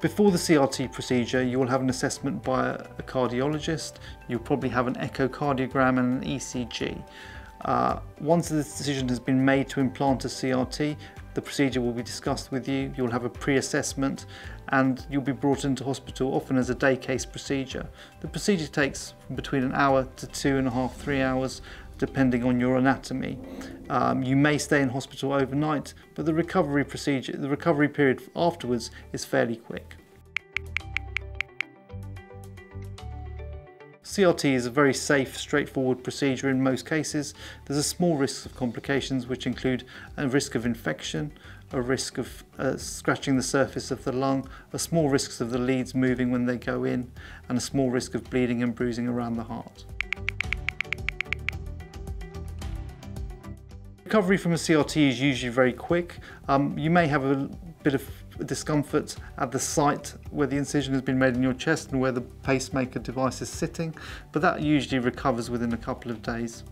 Before the CRT procedure, you will have an assessment by a cardiologist. You'll probably have an echocardiogram and an ECG. Uh, once the decision has been made to implant a CRT, the procedure will be discussed with you, you'll have a pre-assessment and you'll be brought into hospital often as a day case procedure. The procedure takes between an hour to two and a half, three hours depending on your anatomy. Um, you may stay in hospital overnight, but the recovery procedure, the recovery period afterwards is fairly quick. CRT is a very safe, straightforward procedure in most cases. There's a small risk of complications which include a risk of infection, a risk of uh, scratching the surface of the lung, a small risk of the leads moving when they go in, and a small risk of bleeding and bruising around the heart. Recovery from a CRT is usually very quick. Um, you may have a bit of discomfort at the site where the incision has been made in your chest and where the pacemaker device is sitting, but that usually recovers within a couple of days.